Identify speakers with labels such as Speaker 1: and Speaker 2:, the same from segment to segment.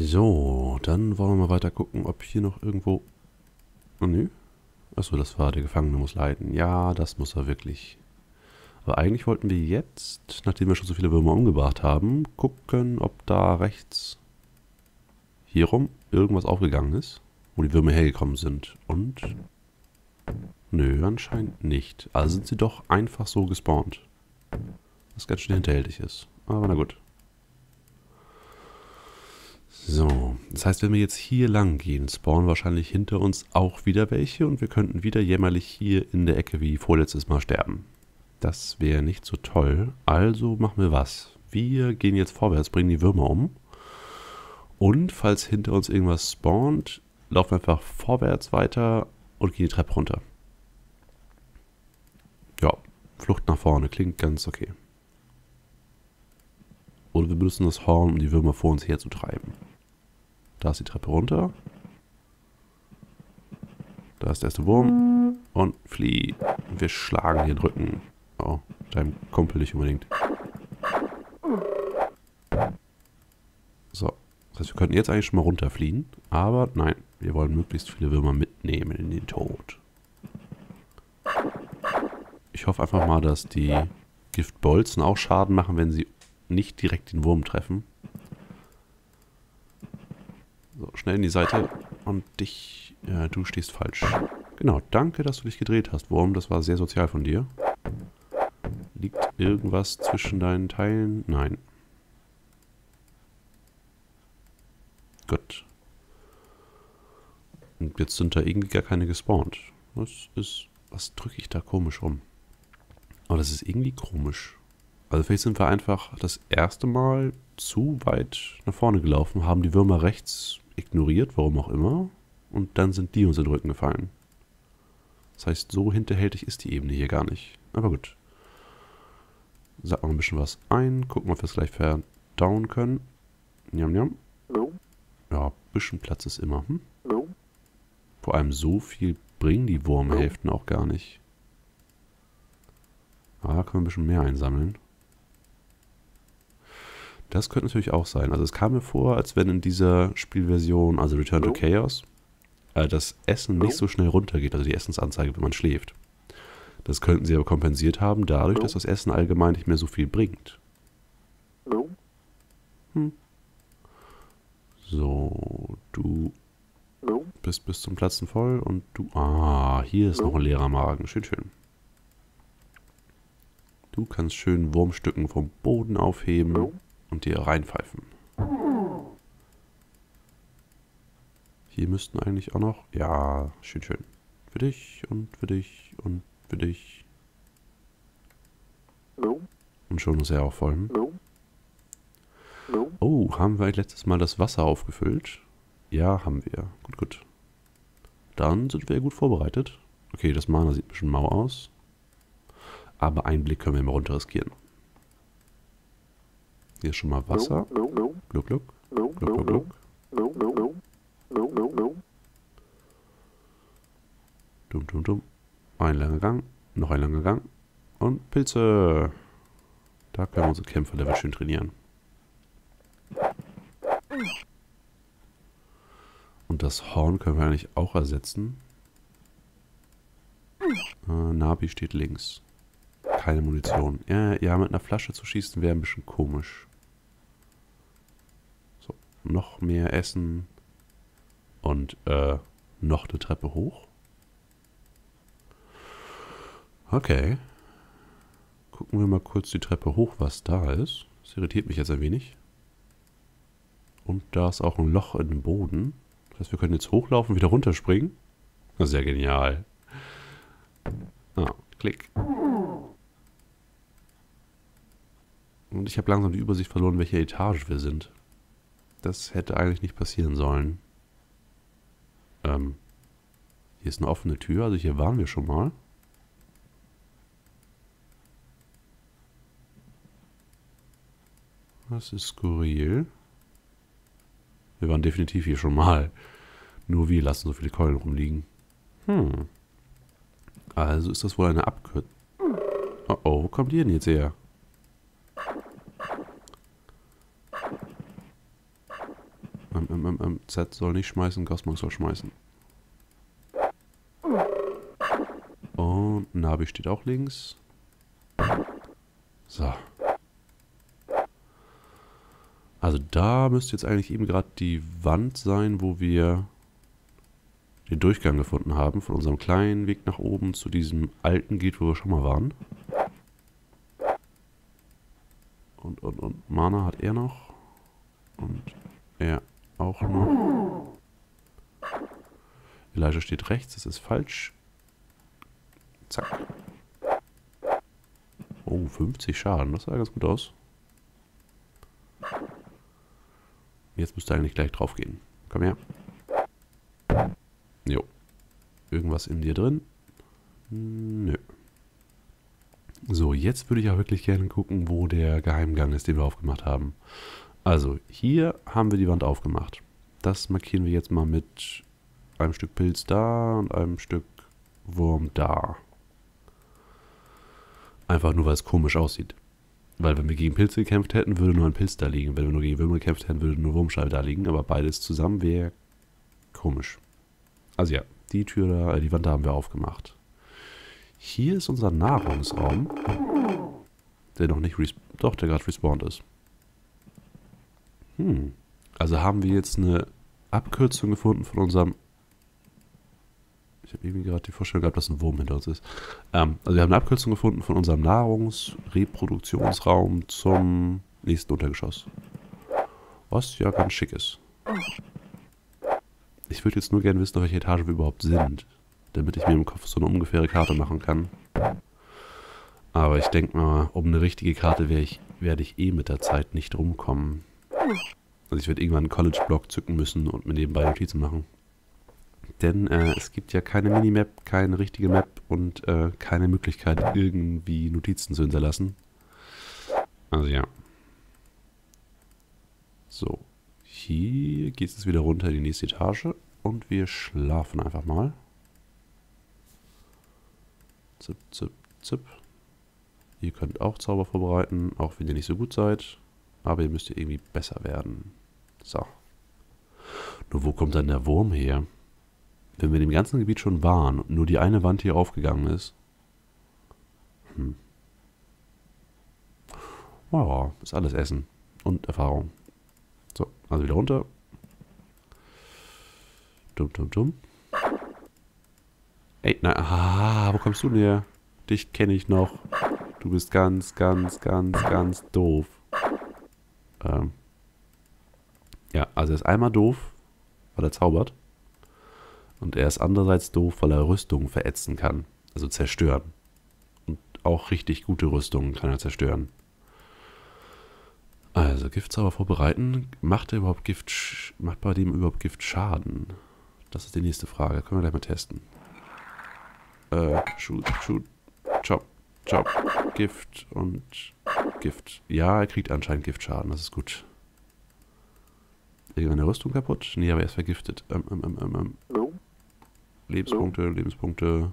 Speaker 1: So, dann wollen wir mal weiter gucken, ob hier noch irgendwo... Oh, nö. Achso, das war der Gefangene muss leiden. Ja, das muss er wirklich. Aber eigentlich wollten wir jetzt, nachdem wir schon so viele Würmer umgebracht haben, gucken, ob da rechts hier rum irgendwas aufgegangen ist, wo die Würmer hergekommen sind. Und... Nö, anscheinend nicht. Also sind sie doch einfach so gespawnt. Was ganz schön hinterhältig ist. Aber na gut. So, das heißt, wenn wir jetzt hier lang gehen, spawnen wahrscheinlich hinter uns auch wieder welche und wir könnten wieder jämmerlich hier in der Ecke wie vorletztes Mal sterben. Das wäre nicht so toll. Also machen wir was. Wir gehen jetzt vorwärts, bringen die Würmer um. Und falls hinter uns irgendwas spawnt, laufen wir einfach vorwärts weiter und gehen die Treppe runter. Ja, Flucht nach vorne klingt ganz okay. Oder wir benutzen das Horn, um die Würmer vor uns herzutreiben. Da ist die Treppe runter. Da ist der erste Wurm. Und flieh. Wir schlagen hier drücken. Oh, deinem Kumpel nicht unbedingt. So. Das heißt, wir könnten jetzt eigentlich schon mal runterfliehen. Aber nein, wir wollen möglichst viele Würmer mitnehmen in den Tod. Ich hoffe einfach mal, dass die Giftbolzen auch Schaden machen, wenn sie nicht direkt den Wurm treffen. So, schnell in die Seite. Und dich... Ja, du stehst falsch. Genau, danke, dass du dich gedreht hast, Wurm. Das war sehr sozial von dir. Liegt irgendwas zwischen deinen Teilen? Nein. Gut. Und jetzt sind da irgendwie gar keine gespawnt. Was ist... Was drücke ich da komisch rum? Aber das ist irgendwie komisch. Also vielleicht sind wir einfach das erste Mal zu weit nach vorne gelaufen, haben die Würmer rechts ignoriert, warum auch immer, und dann sind die uns in den Rücken gefallen. Das heißt, so hinterhältig ist die Ebene hier gar nicht. Aber gut. Sag mal ein bisschen was ein, gucken, ob wir es gleich verdauen können. Njam, njam. Ja, ein bisschen Platz ist immer. Hm? Vor allem so viel bringen die Wurmhälften auch gar nicht. Ah, da können wir ein bisschen mehr einsammeln. Das könnte natürlich auch sein. Also es kam mir vor, als wenn in dieser Spielversion, also Return to Chaos, äh, das Essen nicht so schnell runtergeht, also die Essensanzeige, wenn man schläft. Das könnten sie aber kompensiert haben, dadurch, dass das Essen allgemein nicht mehr so viel bringt. Hm. So, du bist bis zum Platzen voll und du... Ah, hier ist noch ein leerer Magen. Schön, schön. Du kannst schön Wurmstücken vom Boden aufheben und dir reinpfeifen. Hier müssten eigentlich auch noch... Ja, schön, schön. Für dich und für dich und für dich. Und schon ist er auch voll. Oh, haben wir letztes Mal das Wasser aufgefüllt? Ja, haben wir. Gut, gut. Dann sind wir gut vorbereitet. Okay, das Mana sieht ein bisschen mau aus. Aber einen Blick können wir immer runter riskieren. Hier ist schon mal Wasser. Gluck, gluck. Gluck, gluck, gluck. Dumm, dumm, dumm. Ein langer Gang. Noch ein langer Gang. Und Pilze. Da können wir unsere Kämpferlevel schön trainieren. Und das Horn können wir eigentlich auch ersetzen. Äh, Nabi steht links. Keine Munition. Ja, ja, mit einer Flasche zu schießen wäre ein bisschen komisch. Noch mehr Essen. Und, äh, noch eine Treppe hoch. Okay. Gucken wir mal kurz die Treppe hoch, was da ist. Das irritiert mich jetzt ein wenig. Und da ist auch ein Loch dem Boden. Das heißt, wir können jetzt hochlaufen, wieder runterspringen. Ja genial. Ah, klick. Und ich habe langsam die Übersicht verloren, welche Etage wir sind. Das hätte eigentlich nicht passieren sollen. Ähm, hier ist eine offene Tür, also hier waren wir schon mal. Das ist skurril. Wir waren definitiv hier schon mal. Nur wir lassen so viele Keulen rumliegen. Hm. Also ist das wohl eine Abkürzung. Oh oh, wo kommt ihr denn jetzt her? Z soll nicht schmeißen, Gosmog soll schmeißen. Und Navi steht auch links. So. Also da müsste jetzt eigentlich eben gerade die Wand sein, wo wir den Durchgang gefunden haben. Von unserem kleinen Weg nach oben zu diesem alten Gate, wo wir schon mal waren. Und, und, und Mana hat er noch. Auch noch. Elijah steht rechts, das ist falsch. Zack. Oh, 50 Schaden, das sah ganz gut aus. Jetzt müsste eigentlich gleich drauf gehen. Komm her. Jo. Irgendwas in dir drin? Nö. So, jetzt würde ich auch wirklich gerne gucken, wo der Geheimgang ist, den wir aufgemacht haben. Also, hier haben wir die Wand aufgemacht. Das markieren wir jetzt mal mit einem Stück Pilz da und einem Stück Wurm da. Einfach nur, weil es komisch aussieht. Weil wenn wir gegen Pilze gekämpft hätten, würde nur ein Pilz da liegen. Wenn wir nur gegen Würmer gekämpft hätten, würde nur Wurmscheibe da liegen. Aber beides zusammen wäre komisch. Also ja, die Tür da, äh, die Wand da haben wir aufgemacht. Hier ist unser Nahrungsraum. Der noch nicht doch, der gerade respawned ist. Hm. Also haben wir jetzt eine Abkürzung gefunden von unserem ich habe irgendwie gerade die Vorstellung gehabt, dass ein Wurm hinter uns ist. Ähm, also wir haben eine Abkürzung gefunden von unserem Nahrungsreproduktionsraum zum nächsten Untergeschoss. Was ja ganz schick ist. Ich würde jetzt nur gerne wissen, auf welche Etage wir überhaupt sind. Damit ich mir im Kopf so eine ungefähre Karte machen kann. Aber ich denke mal, um eine richtige Karte werde ich, werd ich eh mit der Zeit nicht rumkommen. Also ich werde irgendwann einen College-Block zücken müssen und mir nebenbei Notizen machen. Denn äh, es gibt ja keine Minimap, keine richtige Map und äh, keine Möglichkeit, irgendwie Notizen zu hinterlassen. Also ja. So. Hier geht es wieder runter in die nächste Etage und wir schlafen einfach mal. Zip, zip, zip. Ihr könnt auch Zauber vorbereiten, auch wenn ihr nicht so gut seid. Aber ihr müsst ja irgendwie besser werden. So. Nur wo kommt dann der Wurm her? Wenn wir in dem ganzen Gebiet schon waren und nur die eine Wand hier aufgegangen ist. Hm. Wow, ist alles Essen und Erfahrung. So, also wieder runter. Dumm, dumm, dumm. Ey, na, ah, wo kommst du denn her? Dich kenne ich noch. Du bist ganz, ganz, ganz, ganz doof. Ähm. Ja, also er ist einmal doof, weil er zaubert. Und er ist andererseits doof, weil er Rüstungen verätzen kann. Also zerstören. Und auch richtig gute Rüstungen kann er zerstören. Also, Giftzauber vorbereiten. Macht er überhaupt Gift. Macht bei dem überhaupt Gift Schaden? Das ist die nächste Frage. Können wir gleich mal testen. Äh, shoot, shoot, chop, chop, Gift und Gift. Ja, er kriegt anscheinend Giftschaden. Das ist gut. Irgendeine Rüstung kaputt? Nee, aber er ist vergiftet. Ähm, ähm, ähm, ähm. ähm. Lebenspunkte, so. Lebenspunkte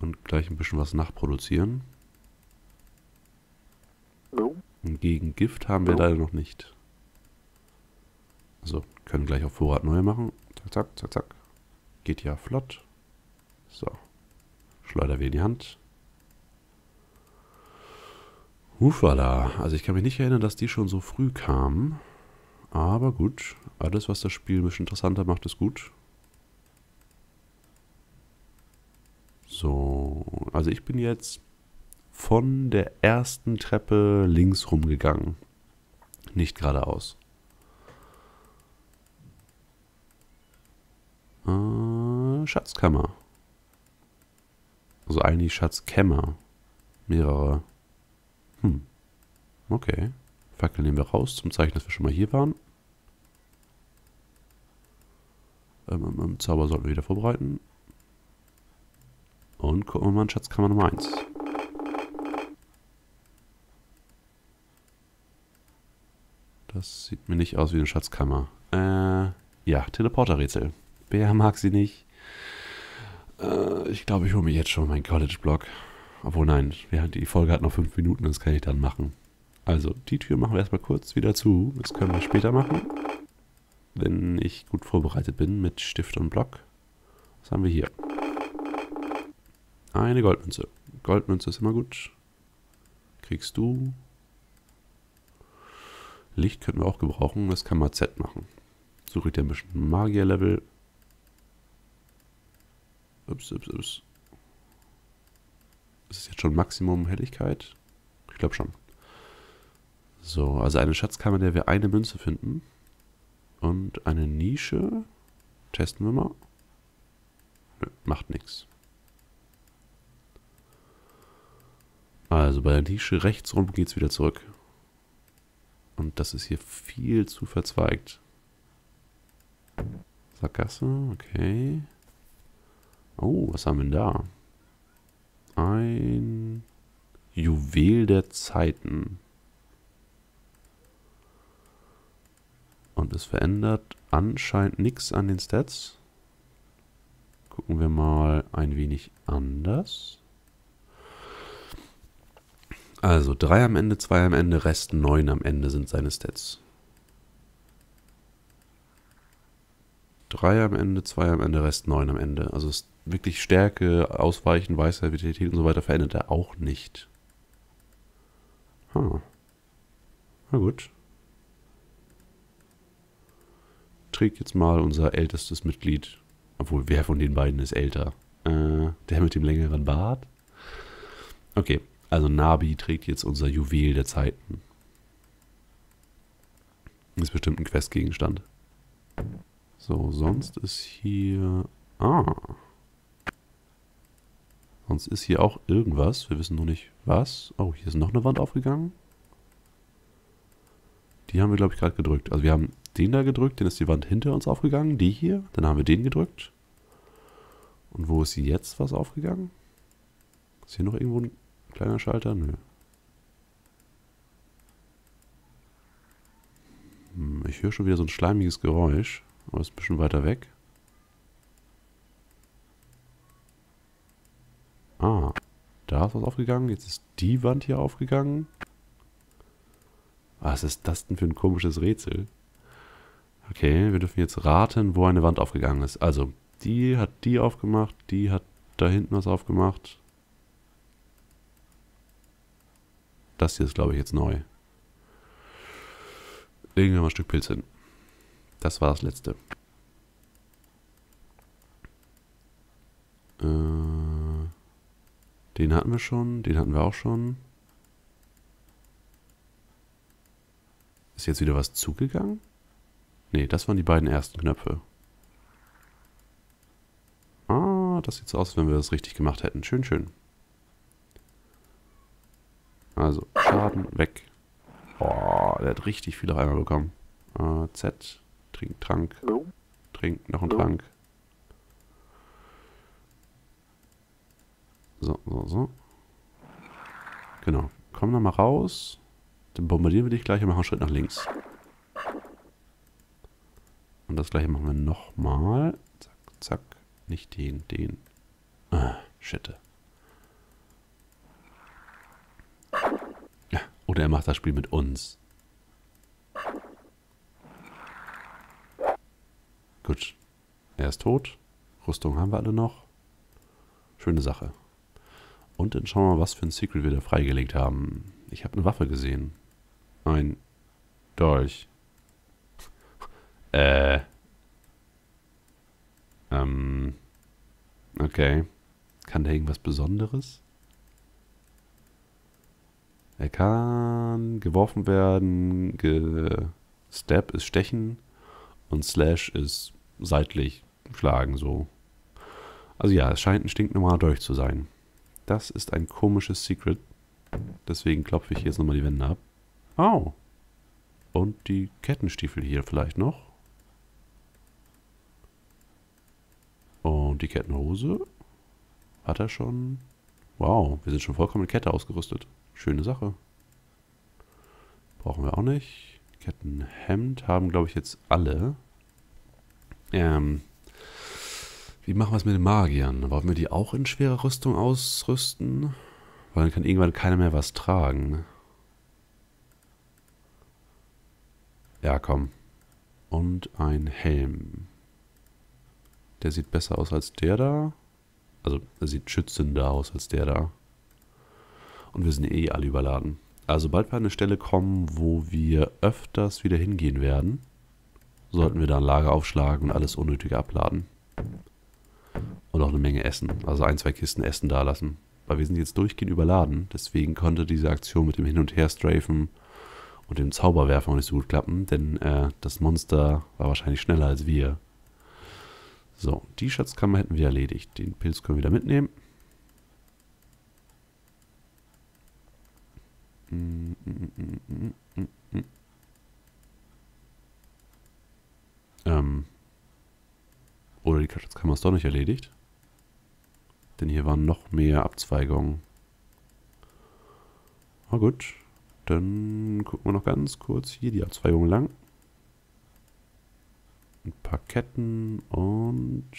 Speaker 1: und gleich ein bisschen was nachproduzieren. So. Gegen Gift haben wir so. leider noch nicht. Also, können gleich auf Vorrat neue machen. Zack, zack, zack, zack. Geht ja flott. So. Schleuder wir in die Hand. Hufala. Also ich kann mich nicht erinnern, dass die schon so früh kamen. Aber gut. Alles, was das Spiel ein bisschen interessanter macht, ist gut. So, also ich bin jetzt von der ersten Treppe links rumgegangen. Nicht geradeaus. Äh, Schatzkammer. Also eigentlich Schatzkämmer. Mehrere. Hm. Okay. Fackel nehmen wir raus, zum Zeichen, dass wir schon mal hier waren. Ähm, ähm, ähm Zauber sollten wir wieder vorbereiten. Und gucken wir mal in Schatzkammer Nummer 1. Das sieht mir nicht aus wie eine Schatzkammer. Äh, ja, Teleporterrätsel. Wer mag sie nicht? Äh, ich glaube, ich hole mir jetzt schon meinen College-Block. Obwohl, nein, die Folge hat noch 5 Minuten, das kann ich dann machen. Also, die Tür machen wir erstmal kurz wieder zu. Das können wir später machen. wenn ich gut vorbereitet bin mit Stift und Block. Was haben wir hier? Eine Goldmünze. Goldmünze ist immer gut. Kriegst du. Licht könnten wir auch gebrauchen. Das kann mal Z machen. Suche ich dir ein bisschen Magier-Level. Ups, ups, ups. Ist es jetzt schon Maximum Helligkeit? Ich glaube schon. So, also eine Schatzkammer, in der wir eine Münze finden. Und eine Nische. Testen wir mal. Nö, macht nichts. Also bei der Nische rechts rum geht es wieder zurück. Und das ist hier viel zu verzweigt. Sackgasse, okay. Oh, was haben wir denn da? Ein Juwel der Zeiten. Und es verändert anscheinend nichts an den Stats. Gucken wir mal ein wenig anders. Also 3 am Ende, 2 am Ende, Rest 9 am Ende sind seine Stats. 3 am Ende, 2 am Ende, Rest 9 am Ende. Also ist wirklich Stärke, Ausweichen, Weisheit, Vitalität und so weiter verändert er auch nicht. Hm. Na gut. Trägt jetzt mal unser ältestes Mitglied. Obwohl, wer von den beiden ist älter? Äh, der mit dem längeren Bart? Okay, also Nabi trägt jetzt unser Juwel der Zeiten. Ist bestimmt ein Questgegenstand. So, sonst ist hier... Ah. Sonst ist hier auch irgendwas. Wir wissen nur nicht was. Oh, hier ist noch eine Wand aufgegangen. Die haben wir, glaube ich, gerade gedrückt. Also wir haben den da gedrückt, dann ist die Wand hinter uns aufgegangen. Die hier. Dann haben wir den gedrückt. Und wo ist jetzt was aufgegangen? Ist hier noch irgendwo ein Kleiner Schalter? Nö. Hm, ich höre schon wieder so ein schleimiges Geräusch. Aber ist ein bisschen weiter weg. Ah, da ist was aufgegangen. Jetzt ist die Wand hier aufgegangen. Was ist das denn für ein komisches Rätsel? Okay, wir dürfen jetzt raten, wo eine Wand aufgegangen ist. Also, die hat die aufgemacht, die hat da hinten was aufgemacht. Das hier ist, glaube ich, jetzt neu. Legen wir mal ein Stück Pilz hin. Das war das letzte. Äh, den hatten wir schon, den hatten wir auch schon. Ist jetzt wieder was zugegangen? Ne, das waren die beiden ersten Knöpfe. Ah, das sieht so aus, als wenn wir das richtig gemacht hätten. Schön, schön. Also, Schaden weg. Boah, der hat richtig viel auf einmal bekommen. Äh, Z, trink Trank. Trink noch einen Trank. So, so, so. Genau. Komm noch mal raus. Dann bombardieren wir dich gleich und machen einen Schritt nach links. Und das gleiche machen wir nochmal. Zack, zack. Nicht den, den. Ah, Schitte. Oder er macht das Spiel mit uns. Gut. Er ist tot. Rüstung haben wir alle noch. Schöne Sache. Und dann schauen wir mal, was für ein Secret wir da freigelegt haben. Ich habe eine Waffe gesehen. Ein Dolch. Äh. Ähm. Okay. Kann der irgendwas Besonderes? Er kann geworfen werden, ge Step ist stechen und Slash ist seitlich schlagen, so. Also ja, es scheint ein stinknormaler Dolch zu sein. Das ist ein komisches Secret. Deswegen klopfe ich jetzt nochmal die Wände ab. Oh. Und die Kettenstiefel hier vielleicht noch. Und die Kettenhose. Hat er schon. Wow, wir sind schon vollkommen mit Kette ausgerüstet. Schöne Sache. Brauchen wir auch nicht. Kettenhemd haben, glaube ich, jetzt alle. Ähm, wie machen wir es mit den Magiern? Wollen wir die auch in schwerer Rüstung ausrüsten? Weil dann kann irgendwann keiner mehr was tragen. Ja, komm. Und ein Helm. Der sieht besser aus als der da. Also, er sieht schützender aus als der da. Und wir sind eh alle überladen. Also, bald wir an eine Stelle kommen, wo wir öfters wieder hingehen werden, sollten wir da ein Lager aufschlagen und alles Unnötige abladen. Und auch eine Menge Essen. Also ein, zwei Kisten Essen da lassen. Weil wir sind jetzt durchgehend überladen. Deswegen konnte diese Aktion mit dem Hin- und Her-Strafen und dem Zauberwerfer auch nicht so gut klappen. Denn äh, das Monster war wahrscheinlich schneller als wir. So, die Schatzkammer hätten wir erledigt. Den Pilz können wir wieder mitnehmen. Ähm. Oder die Schatzkammer ist doch nicht erledigt. Denn hier waren noch mehr Abzweigungen. Na gut. Dann gucken wir noch ganz kurz hier die Abzweigung lang. Ein paar Ketten und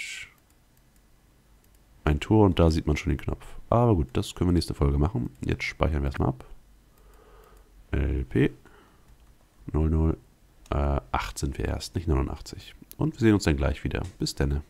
Speaker 1: ein Tor und da sieht man schon den Knopf. Aber gut, das können wir nächste Folge machen. Jetzt speichern wir erstmal ab. LP 00 äh, 8 sind wir erst, nicht 89. Und wir sehen uns dann gleich wieder. Bis denne.